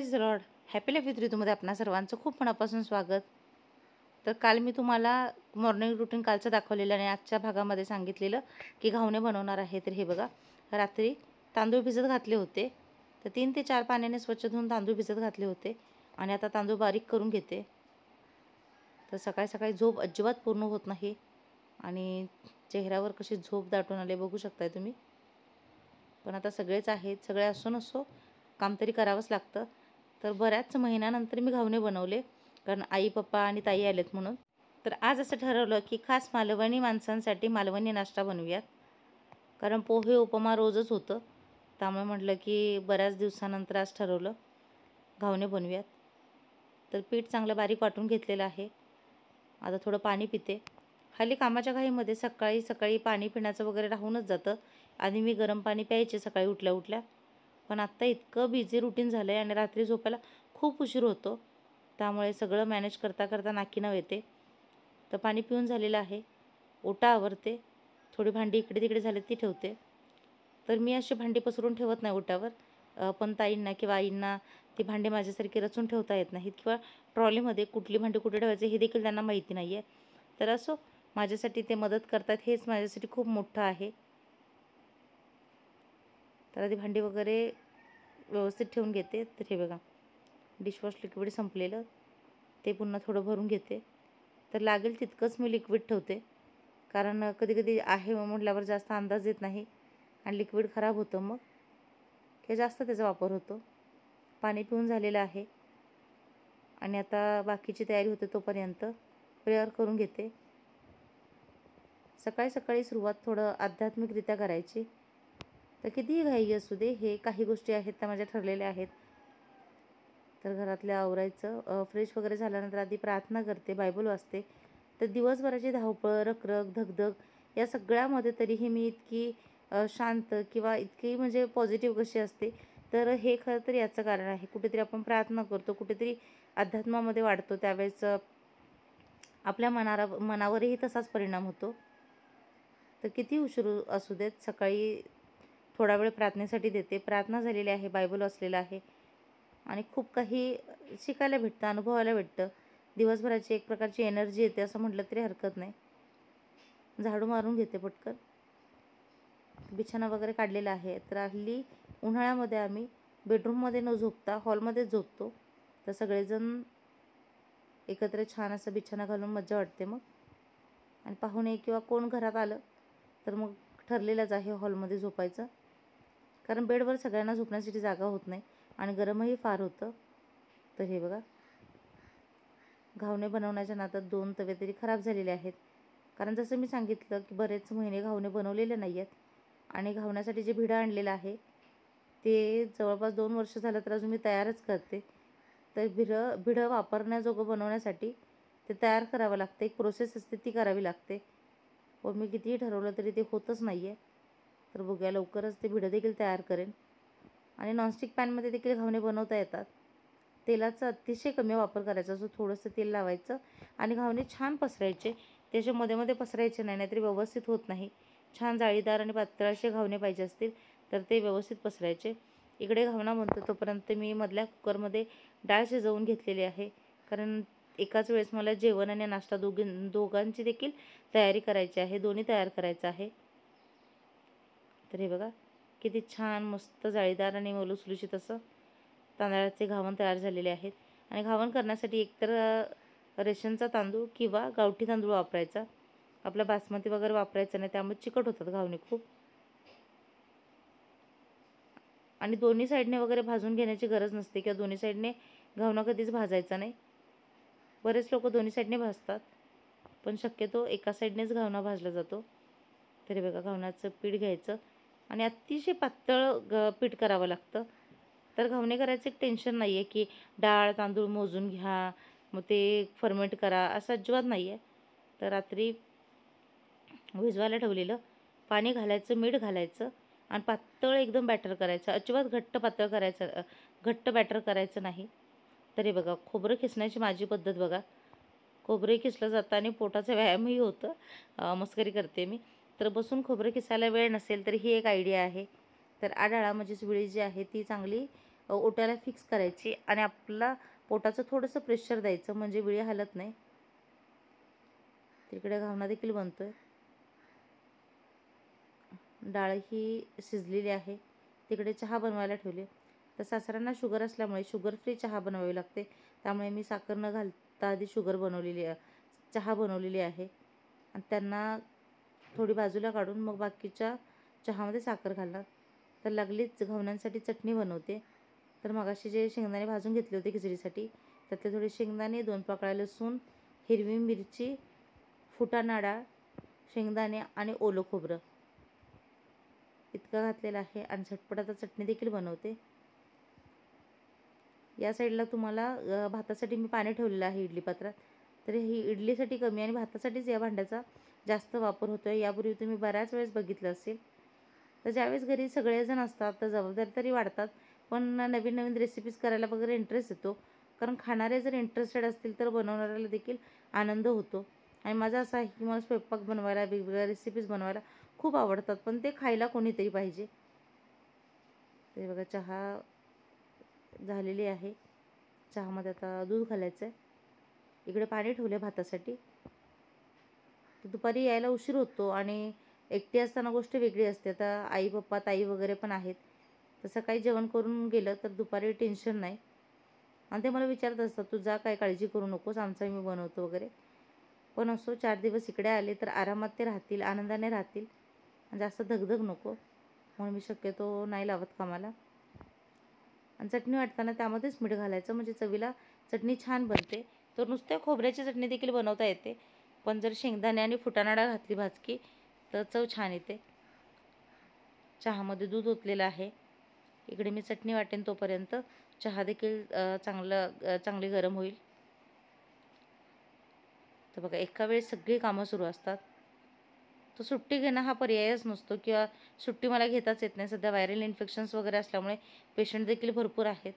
Praise lord happy life with ऋतूमध्ये आपणा सर्वांचं खूप मनापासून स्वागत. तर काल मी तुम्हाला मॉर्निंग रुटीन कालचं दाखवलेलं आणि आजच्या भागामध्ये सांगितलेलं की घावणे बनवणार आहे. तर हे बघा रात्री तांदूळ भिजत घातले होते. तर तीन ते चार पाण्याने स्वच्छ धुवून तांदूळ भिजत घातले होते आणि आता तांदूळ बारीक करून घेते. तर सकाळी सकाळी झोप अजिबात पूर्ण होत नाही आणि चेहऱ्यावर कशी झोप दाटून आले बघू शकताय तुम्ही. पण आता सगळेच आहेत सगळे असो नसो काम तरी करावंच लागतं. तर बऱ्याच महिन्यानंतर मी घावणे बनवले कारण आई पप्पा आणि ताई आलेत म्हणून. तर आज असं ठरवलं की खास मालवणी माणसांसाठी मालवणी नाश्ता बनवूयात. कारण पोहे उपमा रोजच होतं. त्यामुळे म्हटलं की बऱ्याच दिवसानंतर आज ठरवलं घावणे बनवूयात. तर पीठ चांगलं बारीक वाटून घेतलेलं आहे. आता थोडं पाणी पिते. हल्ली कामाच्या घाईमध्ये सकाळी सकाळी पाणी पिण्याचं वगैरे राहूनच जातं. आधी मी गरम पाणी प्यायचे सकाळी उठल्या उठल्या. पण आत्ता इतकं बिझी रुटीन झालं आहे आणि रात्री झोपायला खूप उशीर होतो. त्यामुळे सगळं मॅनेज करता करता नाकी नव येते. तर पाणी पिऊन झालेलं आहे. ओटा आवरते. थोडी भांडी इकडे तिकडे झाले ती ठेवते. तर मी अशी भांडी पसरून ठेवत नाही ओटावर पण ताईंना किंवा आईंना ती भांडी माझ्यासारखी रचून ठेवता येत नाहीत किंवा ट्रॉलीमध्ये कुठली भांडी कुठे ठेवायची हे देखील त्यांना माहिती नाही आहे तर असो माझ्यासाठी ते मदत करतात हेच माझ्यासाठी खूप मोठं आहे. तर आधी भांडी वगैरे व्यवस्थित ठेवून घेते. तर हे बघा डिशवॉश लिक्विड संपलेलं. ते पुन्हा थोडं भरून घेते. तर लागेल तितकंच मी लिक्विड ठेवते. कारण कधी कधी आहे म्हटल्यावर जास्त अंदाज येत नाही आणि लिक्विड खराब होतं मग. किंवा जास्त त्याचा वापर होतो. पाणी पिऊन झालेलं आहे. आणि आता बाकीची तयारी होते तोपर्यंत प्रेयर करून घेते. सकाळी सकाळी सुरुवात थोडं आध्यात्मिकरित्या करायची. तर कितीही घाई असू दे हे काही गोष्टी आहेत त्या माझ्या ठरलेल्या आहेत. तर घरातल्या आवरायचं फ्रेश वगैरे झाल्यानंतर आधी प्रार्थना करते बायबल वाचते. तर दिवसभराची धावपळ रखरख धगधग या सगळ्यामध्ये तरीही मी इतकी शांत किंवा इतकी म्हणजे पॉझिटिव्ह कशी असते तर हे खरं तर याचं कारण आहे. कुठेतरी आपण प्रार्थना करतो कुठेतरी अध्यात्मामध्ये वाढतो त्यावेळेस आपल्या मनारा मनावरही तसाच परिणाम होतो. तर किती उशीर असू देत सकाळी थोडा वेळ प्रार्थनेसाठी देते. प्रार्थना झालेली आहे बायबल वाचलेलं आहे. आणि खूप काही शिकायला भेटतं अनुभवायला भेटतं. दिवसभराची एक प्रकारची एनर्जी येते असं म्हटलं तरी हरकत नाही. झाडू मारून घेते पटकन. बिछाना वगैरे काढलेला आहे. तर हल्ली उन्हाळ्यामध्ये आम्ही बेडरूममध्ये न झोपता हॉलमध्येच झोपतो. तर सगळेजण एकत्र छान असं बिछाना घालून मज्जा वाटते मग. आणि पाहुणे किंवा कोण घरात आलं तर मग ठरलेलंच आहे हॉलमध्ये झोपायचं. कारण बेडवर सगळ्यांना झोपण्यासाठी जागा होत नाही आणि गरमही फार होतं. तर हे बघा. घावणे बनवण्याच्या नातात दोन तवे तरी खराब झालेले आहेत. कारण जसं मी सांगितलं की बरेच महिने घावणे बनवलेले नाही आहेत आणि घावण्यासाठी जे भिडं आणलेलं आहे ते जवळपास दोन वर्ष झालं तर अजून मी तयारच करते. तर भिडं भिडं वापरण्याजोगं बनवण्यासाठी ते तयार करावं लागतं. एक प्रोसेस असते ती करावी लागते. व मी कितीही ठरवलं तरी ते होतच नाही आहे तर बघूया लवकरच ते भिडं देखील तयार करेन. आणि नॉनस्टिक पॅनमध्ये देखील घावणे बनवता येतात. तेलाचा अतिशय कमी वापर करायचा असं थोडंसं तेल लावायचं आणि घावणे छान पसरायचे. त्याच्या मध्ये मध्ये पसरायचे नाही नाहीतरी व्यवस्थित होत नाही. छान जाळीदार आणि पातळ असे घावणे पाहिजे असतील तर ते व्यवस्थित पसरायचे. इकडे घावणा म्हणतो तोपर्यंत मी मधल्या कुकरमध्ये डाळ शिजवून घेतलेली आहे. कारण एकाच वेळेस मला जेवण आणि नाश्ता दोघी दोघांची देखील तयारी करायची आहे दोन्ही तयार करायचं आहे. तर हे बघा किती छान मस्त जाळीदार आणि मलुसलुशीत असं तांदळाचे घावण तयार झालेले आहेत. आणि घावण करण्यासाठी एकतर रेशनचा तांदूळ किंवा गावठी तांदूळ वापरायचा. आपला बासमती वगैरे वापरायचा नाही त्यामुळे चिकट होतात घावणे खूप. आणि दोन्ही साईडने वगैरे भाजून घेण्याची गरज नसते किंवा दोन्ही साईडने घावणा कधीच भाजायचा नाही. बरेच लोक दोन्ही साईडने भाजतात पण शक्यतो एका साईडनेच घावणा भाजला जातो. तरी बघा घावणाचं पीठ घ्यायचं. आणि अतिशय पातळ ग पीठ करावं लागतं. तर घावणे करायचं एक टेन्शन नाही आहे की डाळ तांदूळ मोजून घ्या मग ते फर्मेंट करा असं अजिबात नाही आहे तर रात्री भिजवायला ठेवलेलं पाणी घालायचं मीठ घालायचं आणि पातळ एकदम बॅटर करायचं. अजिबात घट्ट पातळ करायचं घट्ट बॅटर करायचं नाही. तरी बघा खोबरं खिसण्याची माझी पद्धत बघा. खोबरे खिसलं जातं आणि पोटाचा व्यायामही होतं. मस्करी करते मी. तर बसून खोबरं किसायला वेळ नसेल तर ही एक आयडिया आहे. तर आडाळा म्हणजेच विळी जी आहे ती चांगली ओट्याला फिक्स करायची आणि आपला पोटाचं थोडंसं प्रेशर द्यायचं म्हणजे विळी हलत नाही. तिकडे घावना देखील बनतोय. डाळ ही शिजलेली आहे. तिकडे चहा बनवायला ठेवली. तर सासऱ्यांना शुगर असल्यामुळे शुगर फ्री चहा बनवावी लागते. त्यामुळे मी साखर न घालता आधी शुगर बनवलेली चहा बनवलेली आहे. आणि त्यांना थोडी बाजूला काढून मग बाकीच्या चहामध्ये साखर घालणार. तर लागलीच घावण्यांसाठी चटणी बनवते. तर मगाशी जे शेंगदाणे भाजून घेतले होते खिचडीसाठी त्यातले थोडे शेंगदाणे दोन पाकळ्या लसूण हिरवी मिरची फुटानाडा शेंगदाणे आणि ओलं खोबरं. इतकं घातलेलं आहे आणि झटपट आता चटणी देखील बनवते. या साईडला तुम्हाला भातासाठी मी पाणी ठेवलेलं आहे इडली पात्रात. तर ही इडलीसाठी कमी आणि भातासाठीच या भांड्याचा जास्त वापर होतो आहे यापूर्वी तुम्ही बऱ्याच वेळेस बघितलं असेल. तर ज्यावेळेस घरी सगळेजण असतात तर जबाबदारी तरी वाढतात. पण नवीन नवीन रेसिपीज करायला वगैरे इंटरेस्ट येतो. कारण खाणारे जर इंटरेस्टेड असतील तर बनवणाऱ्याला देखील आनंद होतो. आणि माझा असा आहे की मला स्वयंपाक बनवायला वेगवेगळ्या रेसिपीज बनवायला खूप आवडतात. पण ते खायला कोणीतरी पाहिजे. ते बघा चहा झालेली आहे. चहामध्ये आता दूध घालायचं आहे इकडे पाणी ठेवले भातासाठी. दुपारी यायला उशीर होतो आणि एकटी असताना गोष्ट वेगळी असते. आता आई पप्पा ताई वगैरे पण आहेत. तर सकाळी जेवण करून गेलं तर दुपारी टेन्शन नाही. आणि ते मला विचारत असतात तू जा काय काळजी करू नकोस आमचं मी बनवतो वगैरे. पण असो चार दिवस इकडे आले तर आरामात ते राहतील आनंदाने राहतील. आणि जास्त धगधग नको. म्हणून मी शक्यतो नाही लावत कामाला. आणि चटणी वाटताना त्यामध्येच मीठ घालायचं. म्हणजे चवीला चटणी छान बनते. तर नुसत्या खोबऱ्याची चटणी देखील बनवता येते. पण जर शेंगदाणे आणि फुटाणाडा घातली भाजकी तर चव छान येते. चहामध्ये दूध ओतलेलं आहे. इकडे मी चटणी वाटेन तोपर्यंत. चहा देखील चांगलं चांगली गरम होईल. तर बघा एका वेळेस सगळी कामं सुरू असतात. तर सुट्टी घेणं हा पर्यायच नसतो किंवा सुट्टी मला घेताच येत नाही. सध्या व्हायरल इन्फेक्शन्स वगैरे असल्यामुळे पेशंट देखील भरपूर आहेत.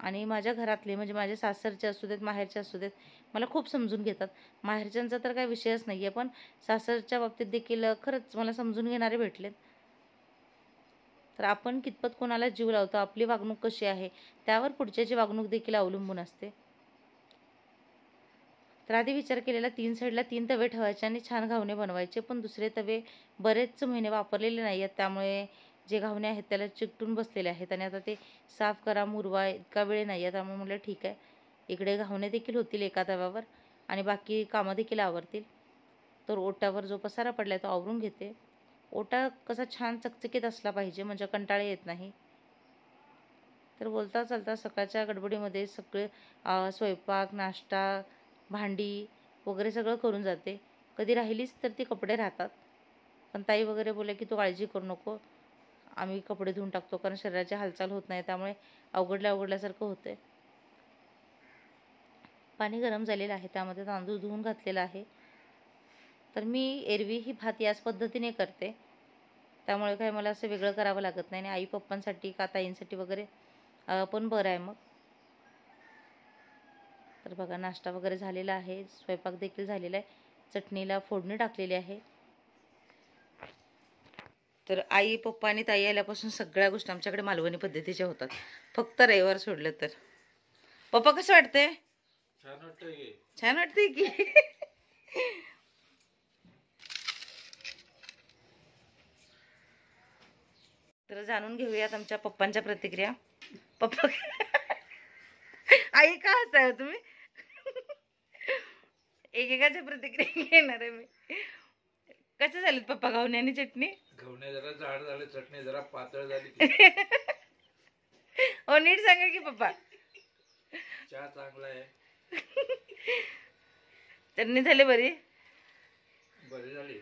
आणि माझ्या घरातले म्हणजे माझे सासरचे असू देत माहेरचे असू देत मला खूप समजून घेतात. माहेरच्यांचा तर काही विषयच नाही आहे पण सासरच्या बाबतीत देखील खरंच मला समजून घेणारे भेटलेत. तर आपण कितपत कोणाला जीव लावतो आपली वागणूक कशी आहे त्यावर पुढच्याची वागणूक देखील अवलंबून असते. तर आधी विचार केलेला तीन साईडला तीन तवे ठेवायचे आणि छान घावणे बनवायचे पण दुसरे तवे बरेच महिने वापरलेले नाही आहेत त्यामुळे जे घावणे आहेत त्याला चिकटून बसलेले आहेत आणि आता ते साफ करा मुरवा इतका वेळ नाही आहे त्यामुळे म्हटलं ठीक आहे. इकडे घावणे देखील होतील एका तव्यावर आणि बाकी कामं देखील आवरतील. तर ओट्यावर जो पसारा पडला आहे तो आवरून घेते. ओटा कसा छान चकचकीत असला पाहिजे म्हणजे कंटाळे येत नाही. तर बोलता चालता सकाळच्या गडबडीमध्ये सगळे स्वयंपाक नाश्ता भांडी वगैरे सगळं करून जाते. कधी राहिलीच तर ती कपडे राहतात. पण ताई वगैरे बोलले की तू काळजी करू नको. आम्ही कपडे धुवून टाकतो कारण शरीराची हालचाल होत नाही त्यामुळे अवघडल्या अवघडल्यासारखं होतं पाणी गरम झालेलं आहे त्यामध्ये तांदूळ धुवून घातलेला आहे. तर मी एरवी ही भात याच पद्धतीने करते. त्यामुळे काय मला असं वेगळं करावं लागत नाही आणि आई पप्पांसाठी का ताईंसाठी वगैरे पण बरं आहे मग. तर बघा नाश्ता वगैरे झालेला आहे स्वयंपाक देखील झालेला आहे. चटणीला फोडणी टाकलेली आहे. तर आई पप्पा आणि ताई आल्यापासून सगळ्या गोष्टी आमच्याकडे मालवणी पद्धतीच्या होतात. फक्त रविवार सोडलं तर. पप्पा कसं वाटतंय? छान वाटतंय की. छान वाटतंय की? तर जाणून घेऊयात आमच्या पप्पांच्या प्रतिक्रिया. पप्पा आई का हसताय तुम्ही? एकेकाच्या प्रतिक्रिया घेणार आहे मी. कसं झालीत पप्पा गावणे आणि चटणी? जरा जाड झाले चटणी जरा पातळ झाली की हो नीट सांगा की पप्पा. चहा चांगला आहे. चटणी झाली बरी? बरी झाली.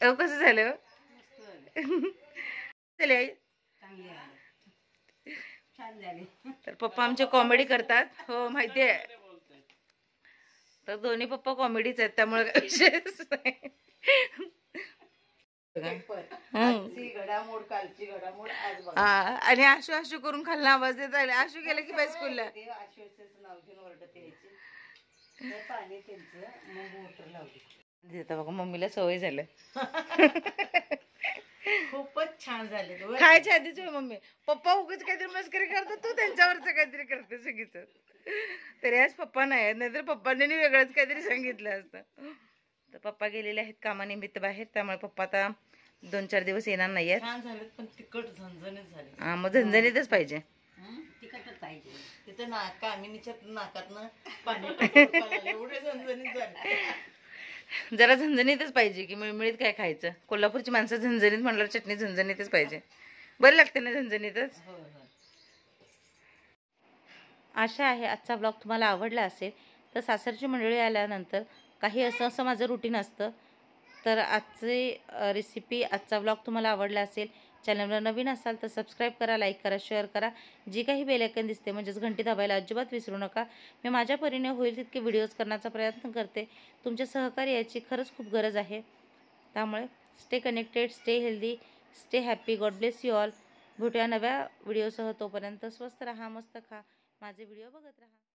अहो कसं झालं? हो? झाली आई? तर पप्पा आमचे कॉमेडी करतात. हो माहिती आहे तर दोन्ही पप्पा कॉमेडीच आहेत त्यामुळे काही विषयच नाही. घडामोड कालची घडामोड आज बघा. हा, आणि आशू आशू करून खाल्ला आवाज देत आले आशू गेलं की बाई स्कूलला. ते आश्वासाचं नाव घेऊन ओरडत यायचे. ते पाणी त्यांचं मग मोटर लावली. देता बघा मम्मीला सवय झालं. खूप खूपच छान झाले खायच्या आधीच होय मम्मी. पप्पा उगाच काहीतरी मस्करी करतो तू त्यांच्यावरच काहीतरी करते चुकीच तरी आज पप्पा नाही आहेत नाहीतर पप्पांनी वेगळंच काहीतरी सांगितलं असतं. तर पप्पा गेलेले आहेत कामानिमित्त बाहेर त्यामुळे पप्पा आता दोन चार दिवस येणार नाही आहेत छान झाले पण तिखट झणझणीत झाले हा, मग झणझणीतच पाहिजे. तिखटच पाहिजे. तिथे नाक कामिनीच्या नाकातनं पाणी टाकून पाणी आलं. एवढे झणझणीत झाले. जरा झणझणीतच पाहिजे की मिळमिळीत काय खायचं. कोल्हापूरची माणसं झणझणीत म्हणल्यावर चटणी झणझणीतच पाहिजे. बरं लागते ना झणझणीतच? होय होय आशा आहे आजचा ब्लॉग तुम्हाला आवडला असेल. तर सासरची मंडळी आल्यानंतर काही असं असं माझं रुटीन असतं. तर आजची रेसिपी आजचा ब्लॉग तुम्हाला आवडला असेल चॅनलवर नवीन असाल तर सबस्क्राईब करा लाईक करा शेअर करा. जी काही बेलायकन दिसते म्हणजेच घंटी दाबायला अजिबात विसरू नका. मी माझ्या परीने होईल तितके व्हिडिओज करण्याचा प्रयत्न करते. तुमच्या सहकार्याची खरंच खूप गरज आहे. त्यामुळे stay connected stay healthy stay happy God bless you all भेटूया नव्या व्हिडिओसह तोपर्यंत. स्वस्त राहा मस्त खा. माझे व्हिडिओ बघत राहा.